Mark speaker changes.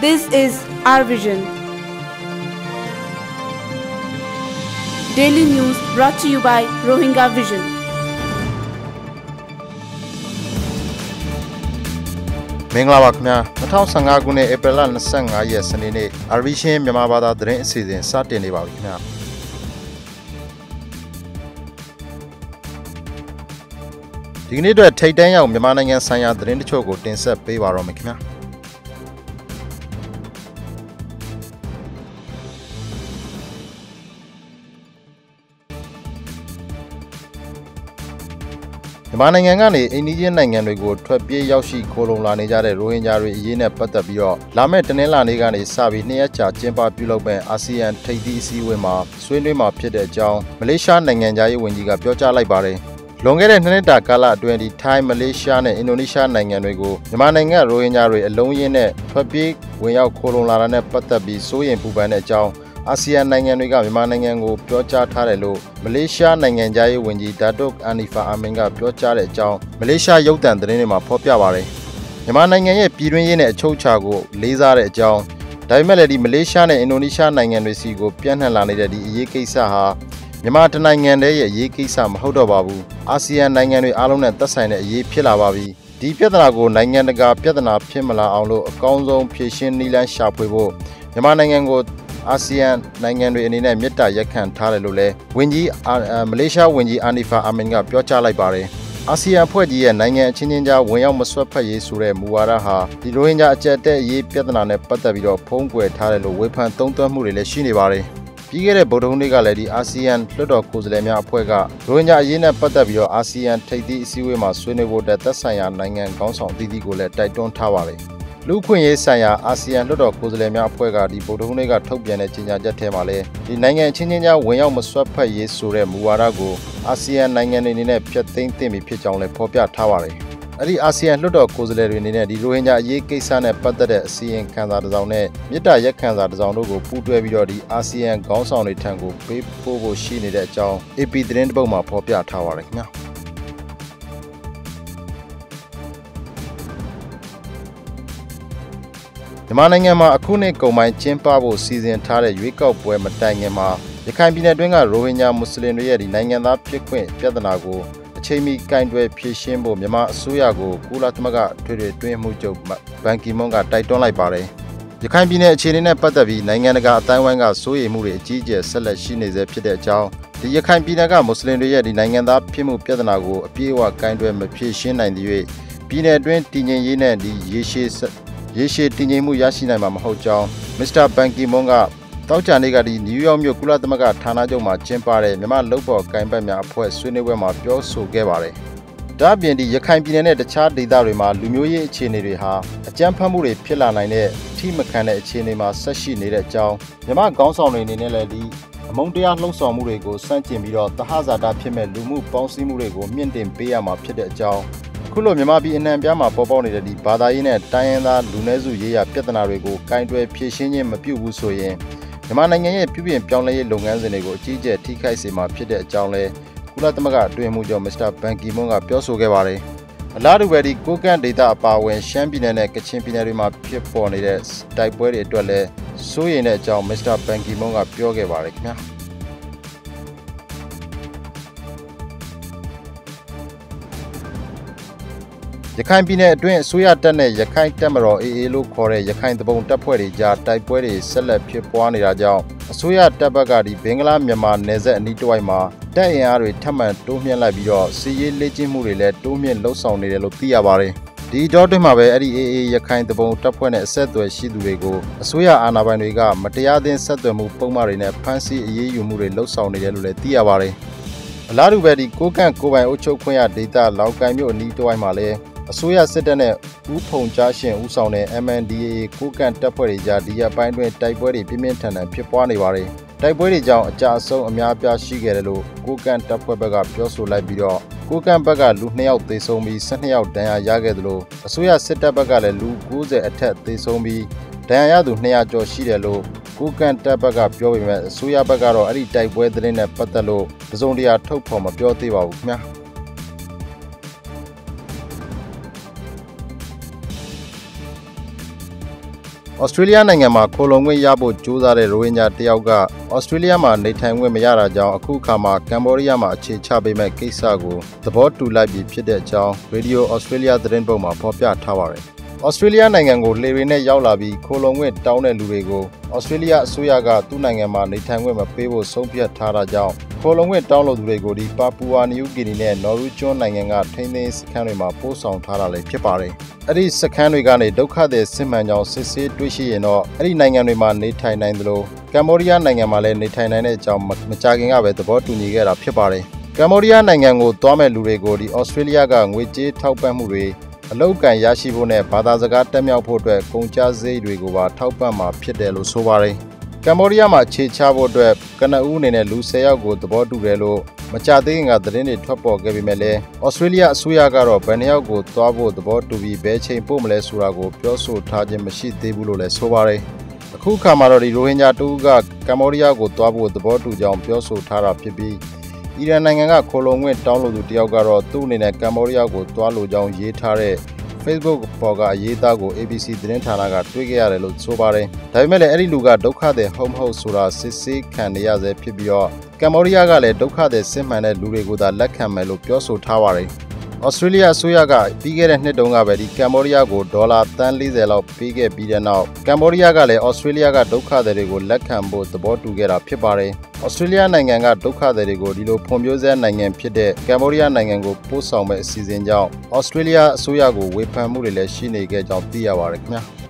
Speaker 1: This is our vision. Daily news brought to you by Rohingya Vision.
Speaker 2: ။မင်္ဂလာပါခင်ဗျာ2015ခုနှစ်ဧပြီလ25ရက်စနေနေ့အာရီရှင်းမြန်မာဘာသာသတင်းအစီအစဉ်စတင်နေပါပြီခင်ဗျာ။ဒီကနေ့အတွက်ထိတ်တန်းရောက်မြန်မာနိုင်ငံဆိုင်ရာသတင်းတချို့ကိုတင်ဆက်ပေးပါတော့မယ်ခင်ဗျာ။ မြန်မာနိုင်ငံကနေအိန္ဒိယနိုင်ငံတွေကိုထွက်ပြေးရောက်ရှိခိုးလုံလာနေကြတဲ့ရိုဟင်ဂျာတွေအရေးနဲ့ပတ်သက်ပြီးတော့လာမယ့်တနင်္လာနေ့ကနေစပြီးနှစ်ရက်ကြာကျင်းပပြုလုပ်မဲ့အာဆီယံထိပ်သီးအစည်းအဝေးမှာဆွေးနွေးမှာဖြစ်တဲ့အကြောင်းမလေးရှားနိုင်ငံသားရေးဝန်ကြီးကပြောကြားလိုက်ပါတယ်။လွန်ခဲ့တဲ့နှစ်နှစ်တာကာလအတွင်းဒီထိုင်းမလေးရှားနဲ့အင်ဒိုနီးရှားနိုင်ငံတွေကိုမြန်မာနိုင်ငံရိုဟင်ဂျာတွေအလုံးရင်းနဲ့ထွက်ပြေးဝင်ရောက်ခိုးလုံလာတာနဲ့ပတ်သက်ပြီးစိုးရိမ်ပူပန်တဲ့အကြောင်း အာဆီယံနိုင်ငံတွေကမြန်မာနိုင်ငံကိုပြောကြားထားတယ်လို့မလေးရှားနိုင်ငံသားရေးဝန်ကြီးဒါတုတ်အာနီဖာအာမင်ကပြောကြားတဲ့အကြောင်းမလေးရှားရုပ်သံသတင်းတွေမှာဖော်ပြပါရတယ်။မြန်မာနိုင်ငံရဲ့ပြည်တွင်းရေးနဲ့အချုပ်အခြာကိုလေးစားတဲ့အကြောင်းဒါပေမဲ့လည်းဒီမလေးရှားနဲ့အင်ဒိုနီးရှားနိုင်ငံတွေစီကိုပြန့်နှံ့လာနေတဲ့ဒီအရေးကိစ္စဟာမြန်မာတနိုင်ငံတည်းရဲ့အရေးကိစ္စမဟုတ်တော့ပါဘူး။အာဆီယံနိုင်ငံတွေအားလုံးနဲ့သက်ဆိုင်တဲ့အရေးဖြစ်လာပါပြီ။ဒီပြဿနာကိုနိုင်ငံတကာပြဿနာဖြစ်မလာအောင်လို့အကောင်းဆုံးဖြေရှင်းနည်းလမ်းရှာဖွေဖို့မြန်မာနိုင်ငံကို အာဆီယံနိုင်ငံတွေအနေနဲ့မြစ်တာရက်ခံထားတယ်လို့လည်းဝန်ကြီးမလေးရှားဝန်ကြီးအာနီဖာအာမင်ကပြောကြားလိုက်ပါတယ်။အာဆီယံဖွဲ့ကြီးရဲ့နိုင်ငံအချင်းချင်းကြားဝင်ရောက်မဆွတ်ဖက်ရေးဆိုတဲ့မူဝါဒဟာဒီရိုဟင်ဂျာအကြက်တဲ့အရေးပြဿနာနဲ့ပတ်သက်ပြီးတော့ဖုံးကွယ်ထားတယ်လို့ဝေဖန်သုံးသပ်မှုတွေလည်းရှိနေပါတယ်။ပြီးခဲ့တဲ့ဗုဒ္ဓဟူးနေ့ကလည်းဒီအာဆီယံလွှတ်တော်ကိုယ်စားလှယ်များအဖွဲ့ကရိုဟင်ဂျာအရေးနဲ့ပတ်သက်ပြီးတော့အာဆီယံထိပ်သီးအစည်းအဝေးမှာဆွေးနွေးဖို့တက်သက်ဆိုင်ရာနိုင်ငံခေါင်းဆောင်အသီးသီးကိုလည်းတိုက်တွန်းထားပါတယ်။ လူခွင့်ရေးဆိုင်ရာအာဆီယံလွှတ်တော်ကိုယ်စားလှယ်များအဖွဲ့ကဒီဗုဒ္ဓဟူးနေ့ကထုတ်ပြန်တဲ့ကြေညာချက်ထဲမှာလည်းဒီနိုင်ငံချင်းချင်းကြားဝင်ရောက်မဆွတ်ဖက်ရေးဆိုတဲ့မူဝါဒကိုအာဆီယံနိုင်ငံတွေအနေနဲ့ဖျက်သိမ်းသင့်ပြီဖြစ်ကြောင်းလည်းဖော်ပြထားပါတယ်။အဲ့ဒီအာဆီယံလွှတ်တော်ကိုယ်စားလှယ်တွေအနေနဲ့ဒီရိုဟင်ဂျာအရေးကိစ္စနဲ့ပတ်သက်တဲ့အစီရင်ခံစာတစ်စောင်နဲ့မြစ်တာရက်ခံစာတစ်စောင်တို့ကိုပူးတွဲပြီးတော့ဒီအာဆီယံခေါင်းဆောင်တွေထံကိုပေးပို့ဖို့ရှိနေတဲ့အကြောင်း AP သတင်းတစ်ပုဒ်မှာဖော်ပြထားပါတယ်ခင်ဗျာ။ မြန်မာနိုင်ငံမှာအခုနှစ်ကုန်ပိုင်းကျင်းပဖို့စီစဉ်ထားတဲ့ရွေးကောက်ပွဲမတိုင်ခင်မှာရခိုင်ပြည်နယ်တွင်းကရိုဟင်ဂျာမွတ်စလင်တွေရဲ့ဒီနိုင်ငံသားဖြစ်ခွင့်ပြဿနာကိုအချိန်မီကင်တွယ်ဖြေရှင်းဖို့မြန်မာအစိုးရကိုကုလသမဂ္ဂထွေထွေတွင်းမှုချုပ်ဘန်ကီမွန်ကတိုက်တွန်းလိုက်ပါတယ်။ရခိုင်ပြည်နယ်အခြေအနေနဲ့ပတ်သက်ပြီးနိုင်ငံတကာအတိုင်းအဝိုင်းကစိုးရိမ်မှုတွေအကြီးအကျယ်ဆက်လက်ရှိနေဆဲဖြစ်တဲ့အကြောင်းဒီရခိုင်ပြည်နယ်ကမွတ်စလင်တွေရဲ့ဒီနိုင်ငံသားဖြစ်မှုပြဿနာကိုအပြည့်အဝကင်တွယ်မဖြေရှင်းနိုင်သရွေ့ပြည်내အတွင်းတည်ငြိမ်ရေးနဲ့ဒီရေရှည် ရေရှည်တည်ငြိမ်မှုရရှိနိုင်မှာမဟုတ်ကြောင်းမစ္စတာဘန်ကီမွန်ကတောက်ချာနေ့ကဒီနယူးယောက်မြို့ကုလသမဂ္ဂဌာနချုပ်မှာကျင်းပတဲ့မြန်မာလုံပေါ်ကိုင်ဘက်များအဖွဲ့ဆွေးနွေးပွဲမှာပြောဆိုခဲ့ပါတယ်။ဒါ့အပြင်ဒီရခိုင်ပြည်နယ်နဲ့တခြားဒေသတွေမှာလူမျိုးရေးအခြေအနေတွေဟာအကြမ်းဖက်မှုတွေဖြစ်လာနိုင်တဲ့ထိမခံတဲ့အခြေအနေမှာဆက်ရှိနေတဲ့အကြောင်းမြန်မာခေါင်းဆောင်တွေအနေနဲ့လည်းဒီအမုံတရားလှုံ့ဆော်မှုတွေကိုစန့်ကျင်ပြီးတော့တဟဇာတာဖြစ်မဲ့လူမှုပေါင်းစည်းမှုတွေကိုမြင့်တင်ပေးရမှာဖြစ်တဲ့အကြောင်း ခုလိုမြန်မာပြည်အနှံပြားမှာပေါ်ပေါက်နေတဲ့ဒီဘာသာရေးနဲ့တိုင်းရင်းသားလူနည်းစုရေးရာပြဿနာတွေကိုကင်တွယ်ဖြေရှင်းခြင်းမပြုဘူးဆိုရင်မြန်မာနိုင်ငံရဲ့ပြုပြင်ပြောင်းလဲရေးလုပ်ငန်းစဉ်တွေကိုအကြီးအကျယ်ထိခိုက်စေမှာဖြစ်တဲ့အကြောင်းလဲကုလသမဂ္ဂအတွင်းမှုချုပ်မစ္စတာဘန်ကီမွန်ကပြောဆိုခဲ့ပါတယ်။အလားတူပဲဒီကိုကန့်ဒေတာအပါအဝင်ရှမ်းပြည်နယ်နဲ့ကချင်ပြည်နယ်တွေမှာဖြစ်ပေါ်နေတဲ့တိုက်ပွဲတွေအတွက်လည်းစိုးရိမ်တဲ့အကြောင်းမစ္စတာဘန်ကီမွန်ကပြောခဲ့ပါတယ်ခင်ဗျာ။ ရခိုင်ပြည်နယ်အတွင်းအစိုးရတပ်နဲ့ရခိုင်တပ်မတော် AA လို့ခေါ်တဲ့ရခိုင်တပုံတပ်ဖွဲ့တွေကြားတိုက်ပွဲတွေဆက်လက်ဖြစ်ပွားနေတာကြောင့်အစိုးရတပ်ဘက်ကဒီဘင်္ဂလားမြန်မာနယ်စပ်အနီးတစ်ဝိုက်မှာတပ်အင်အားတွေထပ်မံတိုးမြှင့်လိုက်ပြီးတော့စီးရေးလေ့ကျင့်မှုတွေလည်းတိုးမြင့်လှုပ်ဆောင်နေတယ်လို့သိရပါတယ်။ဒီတော့တွင်မှာပဲအဲ့ဒီ AA ရခိုင်တပုံတပ်ဖွဲ့နဲ့အဆက်အသွယ်ရှိသူတွေကိုအစိုးရအာဏာပိုင်တွေကမတရားသင်းဆက်သွယ်မှုပုံမှန်တွေနဲ့ဖမ်းဆီးအရေးယူမှုတွေလှုပ်ဆောင်နေတယ်လို့လည်းသိရပါတယ်။အလားတူပဲဒီကိုကန့်ကိုပိုင်အုပ်ချုပ်ခွင့်ရဒေသလောက်ကိုင်မြို့အနီးတစ်ဝိုက်မှာလည်း အစိုးရစစ်တပ်နဲ့ဦးဖုံကြားရှင်ဦးဆောင်တဲ့ MNDAA ကိုကန့်တပ်ဖွဲ့တွေကြားဒီရက်ပိုင်းတွင်တိုက်ပွဲတွေပြင်းပြင်းထန်ထန်ဖြစ်ပွားနေပါတယ်။တိုက်ပွဲတွေကြောင့်အကြအဆုံးအများပြားရှိခဲ့တယ်လို့ကိုကန့်တပ်ဖွဲ့ဘက်ကပြောဆိုလိုက်ပြီးတော့ကိုကန့်ဘက်ကလူ2ယောက်သေဆုံးပြီး12ယောက်ဒဏ်ရာရခဲ့တယ်လို့အစိုးရစစ်တပ်ဘက်ကလည်းလူ90အထက်သေဆုံးပြီးဒဏ်ရာရသူ200ကျော်ရှိတယ်လို့ကိုကန်တပ်ဘက်ကပြောပေမဲ့အစိုးရဘက်ကတော့အဲ့ဒီတိုက်ပွဲသတင်းနဲ့ပတ်သက်လို့တစုံတရာထုတ်ဖော်မပြောသေးပါဘူးခင်ဗျာ။ ဩစတြေးလျနိုင်ငံမှာခိုလုံခွင့်ရဖို့ကြိုးစားတဲ့ရိုဟင်ဂျာတယောက်ကဩစတြေးလျမှာနေထိုင်ခွင့်မရတာကြောင့်အခုအခါမှာကမ်ဘောဒီးယားမှာအခြေချပေးမဲ့ကိစ္စကိုသဘောတူလိုက်ပြီဖြစ်တဲ့အကြောင်း Radio Australia သတင်းပုံမှာဖော်ပြထားပါတယ်။ဩစတြေးလျနိုင်ငံကိုလေတွေနဲ့ရောက်လာပြီးခိုလုံခွင့်တောင်းတဲ့လူတွေကိုဩစတြေးလျအစိုးရကသူ့နိုင်ငံမှာနေထိုင်ခွင့်မပေးဖို့ဆုံးဖြတ်ထားတာကြောင့်ခိုလုံခွင့်တောင်းလို့သူတွေကိုဒီပါပူဝါနယူဂီနီနဲ့နော်ရူကျွန်းနိုင်ငံကထိန်းသိမ်းစခန်းတွေမှာပို့ဆောင်ထားတာလည်းဖြစ်ပါတယ်။ အဲ့ဒီစခန်းတွေကနေဒုက္ခသည်စစ်မှန်ကြောင်းစစ်ဆေးတွေ့ရှိရင်တော့အဲ့ဒီနိုင်ငံတွေမှာနေထိုင်နိုင်သလိုကမ်ဘောဒီးယားနိုင်ငံမှာလည်းနေထိုင်နိုင်တဲ့အကြောင်းမကြာခင်ကပဲသဘောတူညီခဲ့တာဖြစ်ပါတယ်။ကမ်ဘောဒီးယားနိုင်ငံကိုသွားမဲ့လူတွေကိုဒီဩစတြေးလျကငွေကြေးထောက်ပံ့မှုတွေအလောက်ကန်ရရှိဖို့နဲ့ဘာသာစကားတက်မြောက်ဖို့အတွက်ကုန်ကျစရိတ်တွေကိုပါထောက်ပံ့မှာဖြစ်တယ်လို့ဆိုပါတယ်။ကမ်ဘောဒီးယားမှာခြေချဖို့အတွက်ကနအူးအနေနဲ့လူ10ယောက်ကိုသဘောတူတယ်လို့ မကြသေးခင်ကသတင်းတွေထွက်ပေါ်ခဲ့ပေမဲ့လည်းဩစတြေးလျအစိုးရကတော့ဘယ်နှယောက်ကိုသွားဖို့သဘောတူပြီးဘယ်ချိန်ပို့မလဲဆိုတာကိုပြောဆိုထားခြင်းမရှိသေးဘူးလို့လည်းဆိုပါတယ်။အခုခါမှာတော့ဒီရိုဟင်ဂျာတူကကမ်ဘောဒီးယားကိုသွားဖို့သဘောတူကြောင်းပြောဆိုထားတာဖြစ်ပြီးအီရန်နိုင်ငံကခိုလုံခွင့်တောင်းလို့သူတယောက်ကတော့သူ့အနေနဲ့ကမ်ဘောဒီးယားကိုသွားလိုကြောင်းရေးထားတဲ့ Facebook ပေါ်ကအရေးသားကို ABC သတင်းဌာနကတွေ့ခဲ့ရတယ်လို့ဆိုပါတယ်။ဒါပေမဲ့လည်းအဲ့ဒီလူကဒုက္ခသည်ဟုတ်မဟုတ်ဆိုတာစစ်ဆေးခံနေရဆဲဖြစ်ပြီးတော့ကမ်ဘောဒီးယားကလည်းဒုက္ခသည်စစ်မှန်တဲ့လူတွေကိုသာလက်ခံမယ်လို့ပြောဆိုထားပါတယ်။ ဩစတြေးလျအစိုးရကပြီးခဲ့တဲ့နှစ်တုန်းကပဲဒီကမ်ဘောဒီးယားကိုဒေါ်လာတန်း40လောက်ပေးခဲ့ပြီးတဲ့နောက်ကမ်ဘောဒီးယားကလည်းဩစတြေးလျကဒုက္ခသည်တွေကိုလက်ခံဖို့သဘောတူခဲ့တာဖြစ်ပါတယ်။ဩစတြေးလျနိုင်ငံကဒုက္ခသည်တွေကိုဒီလိုဖွံ့ဖြိုးဆဲနိုင်ငံဖြစ်တဲ့ကမ်ဘောဒီးယားနိုင်ငံကိုပို့ဆောင်မဲ့အစီအစဉ်ကြောင့်ဩစတြေးလျအစိုးရကိုဝေဖန်မှုတွေလည်းရှိနေခဲ့ကြောင်းသိရပါတယ်ခင်ဗျာ။